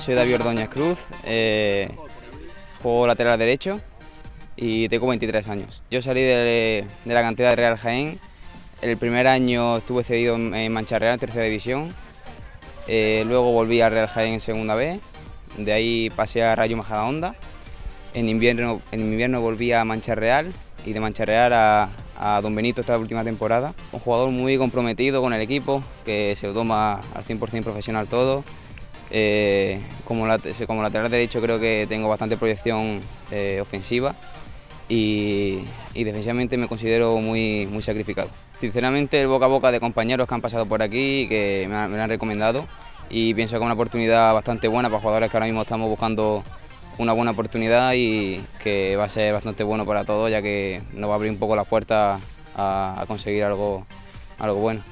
soy David Ordóñez Cruz, eh, juego lateral derecho y tengo 23 años. Yo salí de, la cantera de Real Jaén, el primer año estuve cedido en Mancha Real, tercera división, eh, luego volví a Real Jaén en segunda B, de ahí pasé a Rayo Majadahonda, en invierno, en invierno volví a Mancha Real y de Mancha Real a, a Don Benito esta última temporada. Un jugador muy comprometido con el equipo, que se lo toma al 100% profesional todo. Eh, como, como, lateral derecho creo que tengo bastante proyección eh, ofensiva y, defensivamente me considero muy, muy sacrificado. Sinceramente el boca a boca de compañeros que han pasado por aquí y que me, han recomendado y pienso que es una oportunidad bastante buena para jugadores que ahora mismo estamos buscando una buena oportunidad y que va a ser bastante bueno para todos ya que nos va a abrir un poco las puertas a, a conseguir algo, algo bueno.